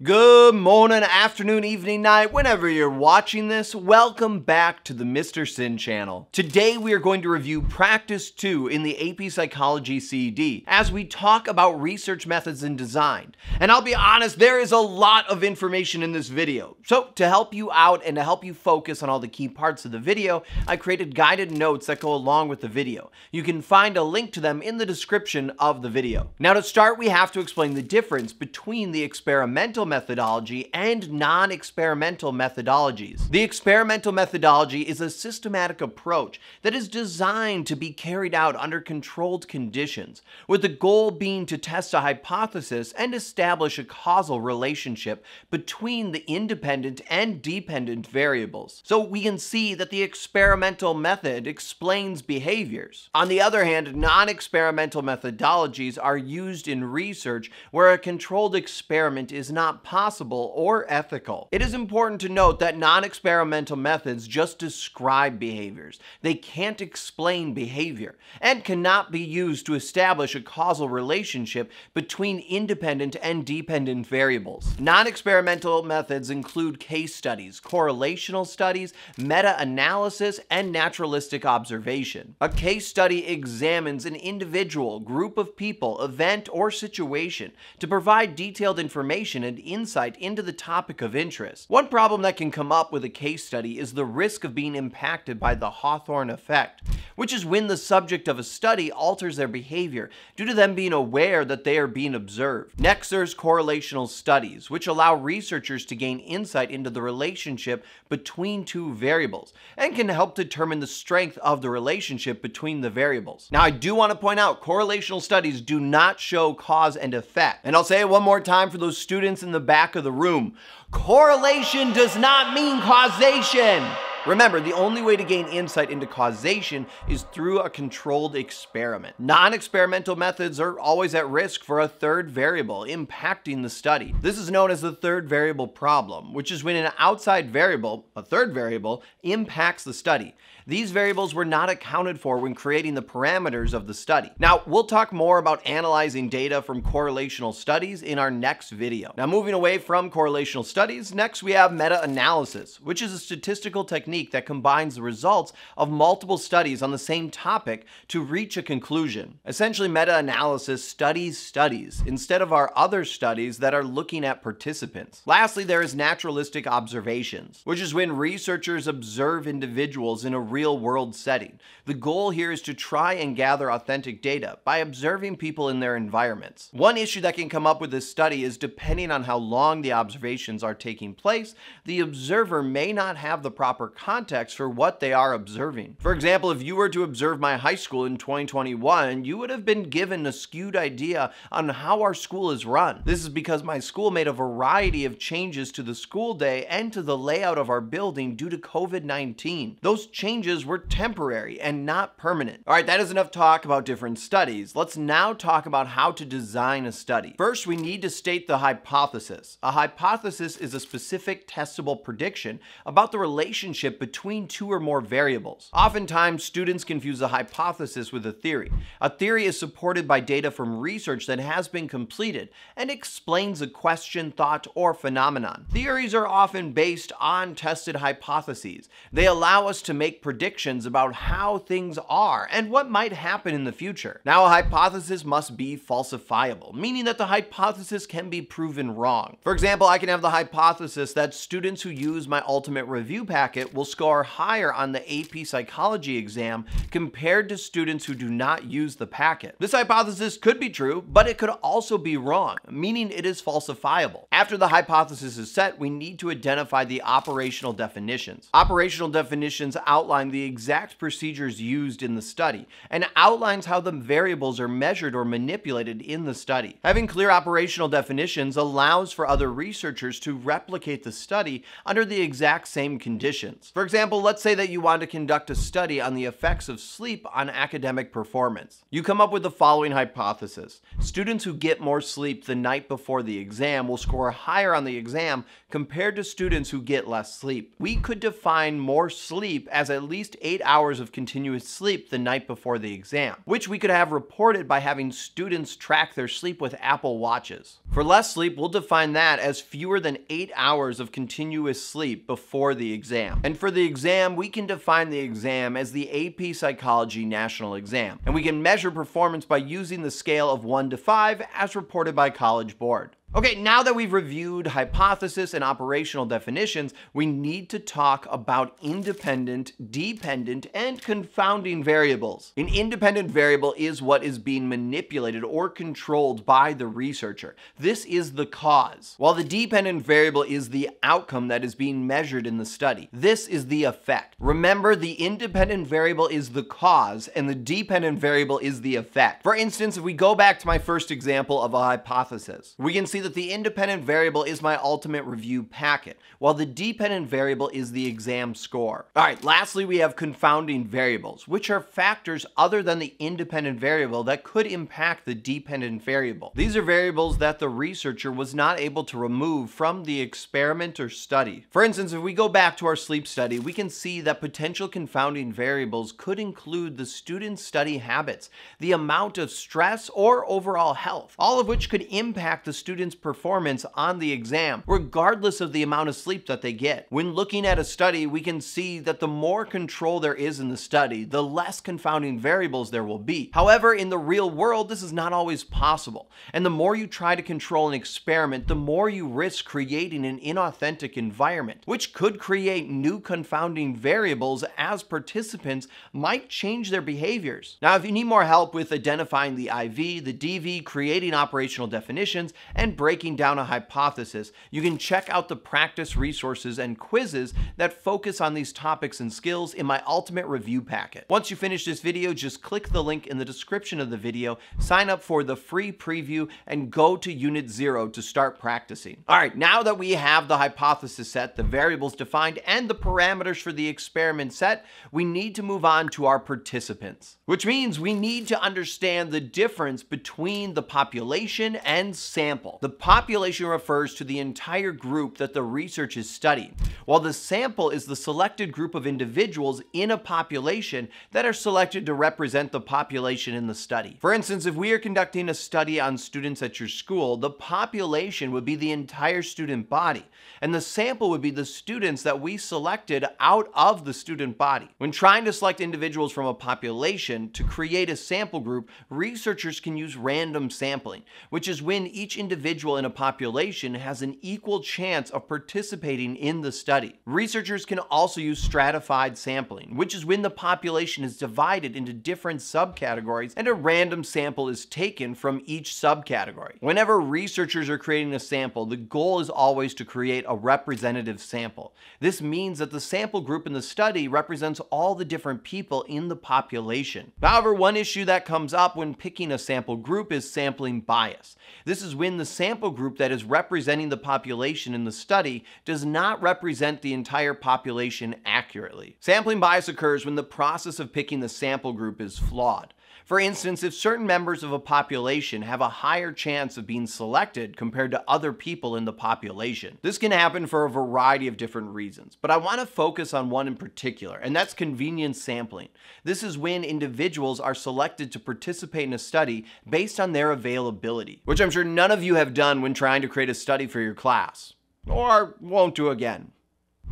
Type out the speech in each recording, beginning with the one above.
Good morning, afternoon, evening, night, whenever you're watching this, welcome back to the Mr. Sinn channel. Today we are going to review practice 2 in the AP Psychology CED as we talk about research methods and design. And I'll be honest, there is a lot of information in this video. So to help you out and to help you focus on all the key parts of the video, I created guided notes that go along with the video. You can find a link to them in the description of the video. Now to start, we have to explain the difference between the experimental methodology and non-experimental methodologies. The experimental methodology is a systematic approach that is designed to be carried out under controlled conditions, with the goal being to test a hypothesis and establish a causal relationship between the independent and dependent variables. So we can see that the experimental method explains behaviors. On the other hand, non-experimental methodologies are used in research where a controlled experiment is not possible or ethical. It is important to note that non-experimental methods just describe behaviors. They can't explain behavior and cannot be used to establish a causal relationship between independent and dependent variables. Non-experimental methods include case studies, correlational studies, meta-analysis, and naturalistic observation. A case study examines an individual, group of people, event, or situation to provide detailed information and insight into the topic of interest. One problem that can come up with a case study is the risk of being impacted by the Hawthorne effect, which is when the subject of a study alters their behavior due to them being aware that they are being observed. Next, there's correlational studies, which allow researchers to gain insight into the relationship between two variables and can help determine the strength of the relationship between the variables. Now, I do want to point out correlational studies do not show cause and effect. And I'll say it one more time for those students in the back of the room. Correlation does not mean causation. Remember, the only way to gain insight into causation is through a controlled experiment. Non-experimental methods are always at risk for a third variable impacting the study. This is known as the third variable problem, which is when an outside variable, a third variable, impacts the study. These variables were not accounted for when creating the parameters of the study. Now, we'll talk more about analyzing data from correlational studies in our next video. Now, moving away from correlational studies, next we have meta-analysis, which is a statistical technique that combines the results of multiple studies on the same topic to reach a conclusion. Essentially, meta-analysis studies studies instead of our other studies that are looking at participants. Lastly, there is naturalistic observations, which is when researchers observe individuals in a real world setting. The goal here is to try and gather authentic data by observing people in their environments. One issue that can come up with this study is depending on how long the observations are taking place, the observer may not have the proper context for what they are observing. For example, if you were to observe my high school in 2021, you would have been given a skewed idea on how our school is run. This is because my school made a variety of changes to the school day and to the layout of our building due to COVID-19. Those changes were temporary and not permanent. All right, that is enough talk about different studies. Let's now talk about how to design a study. First, we need to state the hypothesis. A hypothesis is a specific testable prediction about the relationship between two or more variables. Oftentimes, students confuse a hypothesis with a theory. A theory is supported by data from research that has been completed and explains a question, thought, or phenomenon. Theories are often based on tested hypotheses. They allow us to make predictions predictions about how things are and what might happen in the future. Now, a hypothesis must be falsifiable, meaning that the hypothesis can be proven wrong. For example, I can have the hypothesis that students who use my ultimate review packet will score higher on the AP psychology exam compared to students who do not use the packet. This hypothesis could be true, but it could also be wrong, meaning it is falsifiable. After the hypothesis is set, we need to identify the operational definitions. Operational definitions outline the exact procedures used in the study and outlines how the variables are measured or manipulated in the study. Having clear operational definitions allows for other researchers to replicate the study under the exact same conditions. For example, let's say that you want to conduct a study on the effects of sleep on academic performance. You come up with the following hypothesis. Students who get more sleep the night before the exam will score higher on the exam compared to students who get less sleep. We could define more sleep as at least 8 hours of continuous sleep the night before the exam, which we could have reported by having students track their sleep with Apple Watches. For less sleep, we'll define that as fewer than 8 hours of continuous sleep before the exam. And for the exam, we can define the exam as the AP Psychology National Exam, and we can measure performance by using the scale of 1 to 5 as reported by College Board. Okay, now that we've reviewed hypothesis and operational definitions, we need to talk about independent, dependent, and confounding variables. An independent variable is what is being manipulated or controlled by the researcher. This is the cause, while the dependent variable is the outcome that is being measured in the study. This is the effect. Remember, the independent variable is the cause, and the dependent variable is the effect. For instance, if we go back to my first example of a hypothesis, we can see see that the independent variable is my ultimate review packet, while the dependent variable is the exam score. All right, lastly, we have confounding variables, which are factors other than the independent variable that could impact the dependent variable. These are variables that the researcher was not able to remove from the experiment or study. For instance, if we go back to our sleep study, we can see that potential confounding variables could include the student's study habits, the amount of stress, or overall health, all of which could impact the student's student's performance on the exam, regardless of the amount of sleep that they get. When looking at a study, we can see that the more control there is in the study, the less confounding variables there will be. However, in the real world, this is not always possible. And the more you try to control an experiment, the more you risk creating an inauthentic environment, which could create new confounding variables as participants might change their behaviors. Now, if you need more help with identifying the IV, the DV, creating operational definitions, and breaking down a hypothesis, you can check out the practice resources and quizzes that focus on these topics and skills in my ultimate review packet. Once you finish this video, just click the link in the description of the video, sign up for the free preview, and go to Unit 0 to start practicing. All right, now that we have the hypothesis set, the variables defined, and the parameters for the experiment set, we need to move on to our participants, which means we need to understand the difference between the population and sample. The the population refers to the entire group that the research is studying, while the sample is the selected group of individuals in a population that are selected to represent the population in the study. For instance, if we are conducting a study on students at your school, the population would be the entire student body, and the sample would be the students that we selected out of the student body. When trying to select individuals from a population to create a sample group, researchers can use random sampling, which is when each individual individual in a population has an equal chance of participating in the study. Researchers can also use stratified sampling, which is when the population is divided into different subcategories and a random sample is taken from each subcategory. Whenever researchers are creating a sample, the goal is always to create a representative sample. This means that the sample group in the study represents all the different people in the population. However, one issue that comes up when picking a sample group is sampling bias. This is when the sample sample group that is representing the population in the study does not represent the entire population accurately. Sampling bias occurs when the process of picking the sample group is flawed. For instance, if certain members of a population have a higher chance of being selected compared to other people in the population. This can happen for a variety of different reasons, but I want to focus on one in particular, and that's convenience sampling. This is when individuals are selected to participate in a study based on their availability, which I'm sure none of you have done when trying to create a study for your class, or won't do again.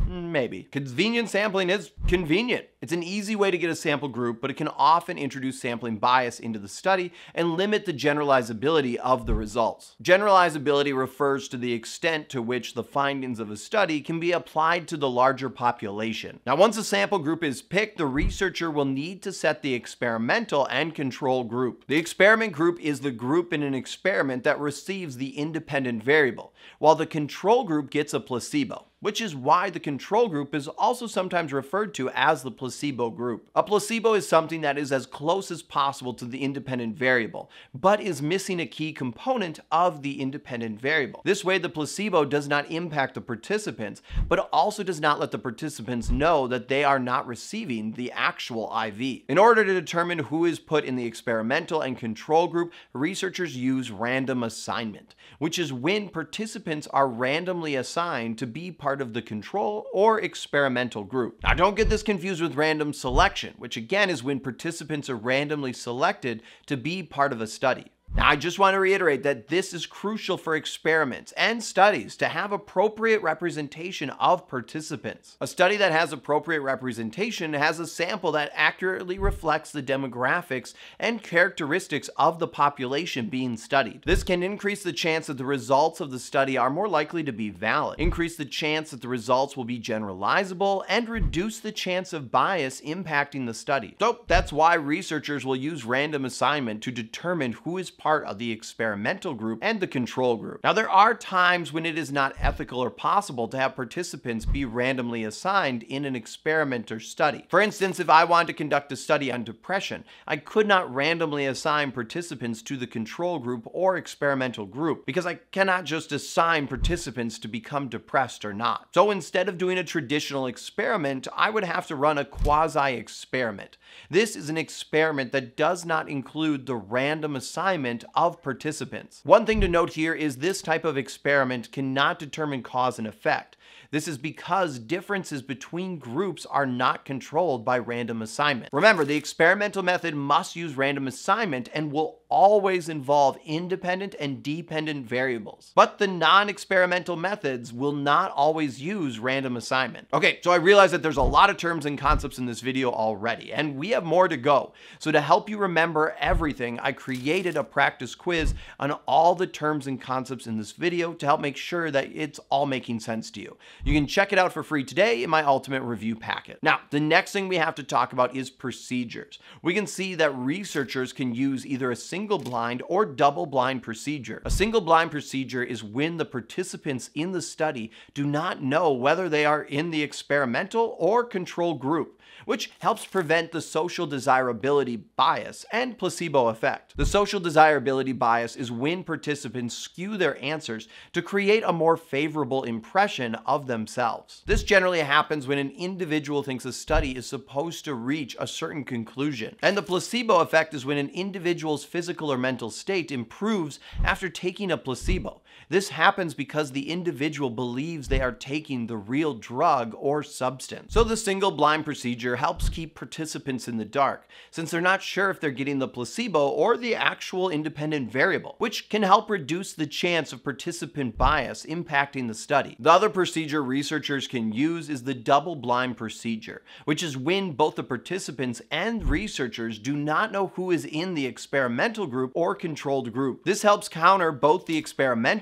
Maybe. Convenient sampling is convenient. It's an easy way to get a sample group, but it can often introduce sampling bias into the study and limit the generalizability of the results. Generalizability refers to the extent to which the findings of a study can be applied to the larger population. Now, once a sample group is picked, the researcher will need to set the experimental and control group. The experiment group is the group in an experiment that receives the independent variable, while the control group gets a placebo which is why the control group is also sometimes referred to as the placebo placebo group. A placebo is something that is as close as possible to the independent variable, but is missing a key component of the independent variable. This way, the placebo does not impact the participants, but also does not let the participants know that they are not receiving the actual IV. In order to determine who is put in the experimental and control group, researchers use random assignment, which is when participants are randomly assigned to be part of the control or experimental group. Now, don't get this confused with random selection, which again is when participants are randomly selected to be part of a study. Now, I just want to reiterate that this is crucial for experiments and studies to have appropriate representation of participants. A study that has appropriate representation has a sample that accurately reflects the demographics and characteristics of the population being studied. This can increase the chance that the results of the study are more likely to be valid, increase the chance that the results will be generalizable, and reduce the chance of bias impacting the study. So that's why researchers will use random assignment to determine who is part of the experimental group and the control group. Now, there are times when it is not ethical or possible to have participants be randomly assigned in an experiment or study. For instance, if I wanted to conduct a study on depression, I could not randomly assign participants to the control group or experimental group because I cannot just assign participants to become depressed or not. So instead of doing a traditional experiment, I would have to run a quasi experiment. This is an experiment that does not include the random assignment of participants. One thing to note here is this type of experiment cannot determine cause and effect. This is because differences between groups are not controlled by random assignment. Remember, the experimental method must use random assignment and will always involve independent and dependent variables. But the non-experimental methods will not always use random assignment. Okay, so I realize that there's a lot of terms and concepts in this video already, and we have more to go. So to help you remember everything, I created a practice quiz on all the terms and concepts in this video to help make sure that it's all making sense to you. You can check it out for free today in my ultimate review packet. Now, the next thing we have to talk about is procedures. We can see that researchers can use either a single blind or double blind procedure. A single blind procedure is when the participants in the study do not know whether they are in the experimental or control group which helps prevent the social desirability bias and placebo effect. The social desirability bias is when participants skew their answers to create a more favorable impression of themselves. This generally happens when an individual thinks a study is supposed to reach a certain conclusion. And the placebo effect is when an individual's physical or mental state improves after taking a placebo. This happens because the individual believes they are taking the real drug or substance. So the single blind procedure helps keep participants in the dark, since they're not sure if they're getting the placebo or the actual independent variable, which can help reduce the chance of participant bias impacting the study. The other procedure researchers can use is the double-blind procedure, which is when both the participants and researchers do not know who is in the experimental group or controlled group. This helps counter both the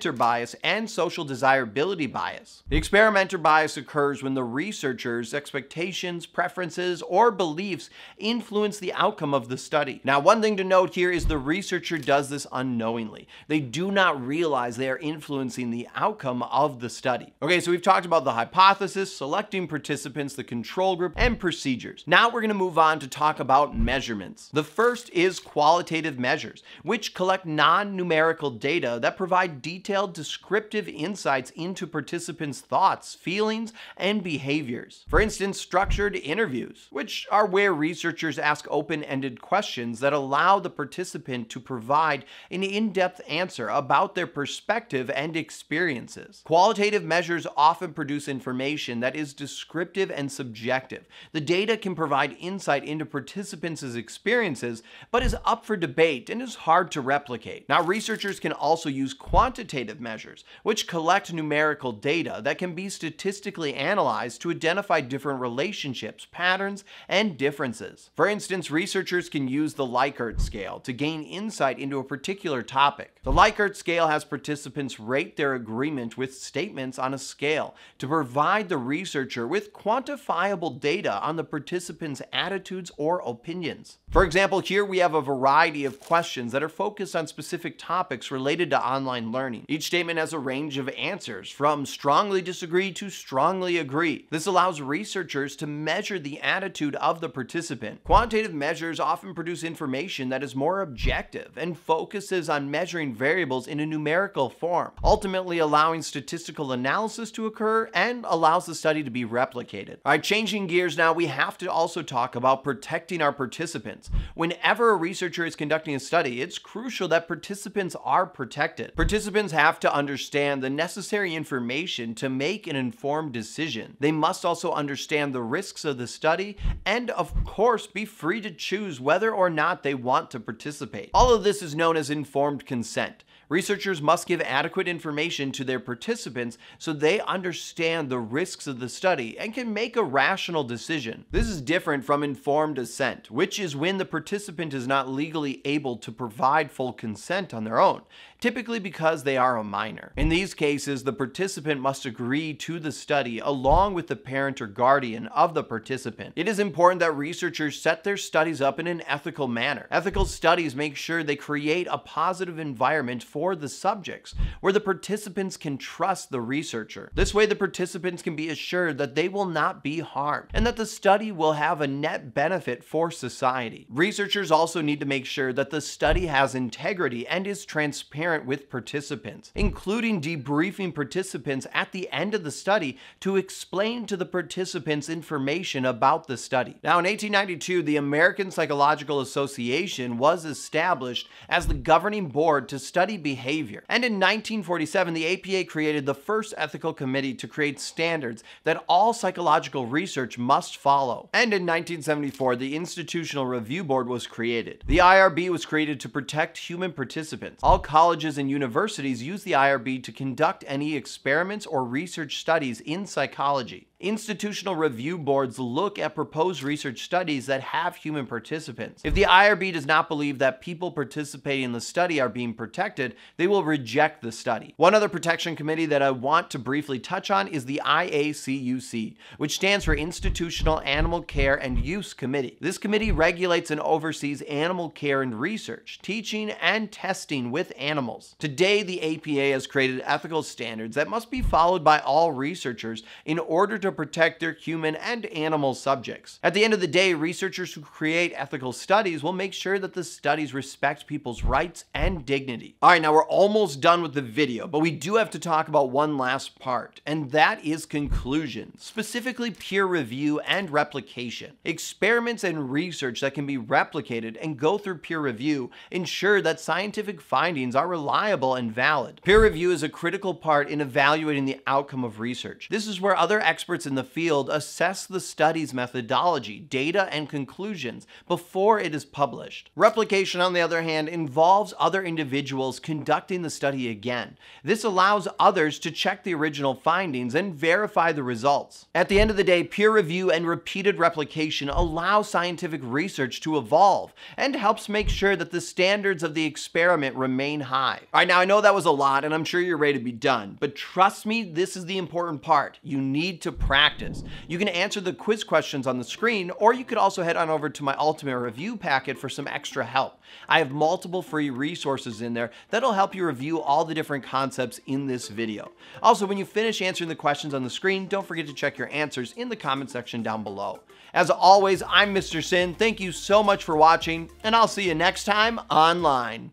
experimenter bias and social desirability bias. The experimenter bias occurs when the researcher's expectations, preferences, or beliefs influence the outcome of the study. Now, one thing to note here is the researcher does this unknowingly. They do not realize they are influencing the outcome of the study. Okay, so we've talked about the hypothesis, selecting participants, the control group, and procedures. Now we're gonna move on to talk about measurements. The first is qualitative measures, which collect non-numerical data that provide detailed descriptive insights into participants' thoughts, feelings, and behaviors. For instance, structured interviews which are where researchers ask open-ended questions that allow the participant to provide an in-depth answer about their perspective and experiences. Qualitative measures often produce information that is descriptive and subjective. The data can provide insight into participants' experiences, but is up for debate and is hard to replicate. Now, researchers can also use quantitative measures, which collect numerical data that can be statistically analyzed to identify different relationships, patterns, patterns and differences. For instance, researchers can use the Likert scale to gain insight into a particular topic. The Likert scale has participants rate their agreement with statements on a scale to provide the researcher with quantifiable data on the participants' attitudes or opinions. For example, here we have a variety of questions that are focused on specific topics related to online learning. Each statement has a range of answers, from strongly disagree to strongly agree. This allows researchers to measure the attitude of the participant. Quantitative measures often produce information that is more objective and focuses on measuring variables in a numerical form, ultimately allowing statistical analysis to occur and allows the study to be replicated. All right, changing gears now, we have to also talk about protecting our participants. Whenever a researcher is conducting a study, it's crucial that participants are protected. Participants have to understand the necessary information to make an informed decision. They must also understand the risks of the study and, of course, be free to choose whether or not they want to participate. All of this is known as informed consent. Researchers must give adequate information to their participants so they understand the risks of the study and can make a rational decision. This is different from informed assent, which is when the participant is not legally able to provide full consent on their own, typically because they are a minor. In these cases, the participant must agree to the study along with the parent or guardian of the participant. It is important that researchers set their studies up in an ethical manner. Ethical studies make sure they create a positive environment for the subjects, where the participants can trust the researcher. This way, the participants can be assured that they will not be harmed and that the study will have a net benefit for society. Researchers also need to make sure that the study has integrity and is transparent with participants, including debriefing participants at the end of the study to explain to the participants information about the study. Now, in 1892, the American Psychological Association was established as the governing board to study behavior. And in 1947, the APA created the first ethical committee to create standards that all psychological research must follow. And in 1974, the Institutional Review Board was created. The IRB was created to protect human participants. All colleges and universities use the IRB to conduct any experiments or research studies in psychology. Institutional review boards look at proposed research studies that have human participants. If the IRB does not believe that people participating in the study are being protected, they will reject the study. One other protection committee that I want to briefly touch on is the IACUC, which stands for Institutional Animal Care and Use Committee. This committee regulates and oversees animal care and research, teaching, and testing with animals. Today, the APA has created ethical standards that must be followed by all researchers in order to protect their human and animal subjects. At the end of the day, researchers who create ethical studies will make sure that the studies respect people's rights and dignity. All right, now we're almost done with the video, but we do have to talk about one last part, and that is conclusions, specifically peer review and replication. Experiments and research that can be replicated and go through peer review ensure that scientific findings are reliable and valid. Peer review is a critical part in evaluating the outcome of research. This is where other experts in the field assess the study's methodology, data, and conclusions before it is published. Replication, on the other hand, involves other individuals conducting the study again. This allows others to check the original findings and verify the results. At the end of the day, peer review and repeated replication allow scientific research to evolve and helps make sure that the standards of the experiment remain high. All right, now I know that was a lot and I'm sure you're ready to be done, but trust me, this is the important part. You need to practice. You can answer the quiz questions on the screen, or you could also head on over to my ultimate review packet for some extra help. I have multiple free resources in there that'll help you review all the different concepts in this video. Also, when you finish answering the questions on the screen, don't forget to check your answers in the comment section down below. As always, I'm Mr. Sinn. Thank you so much for watching, and I'll see you next time online.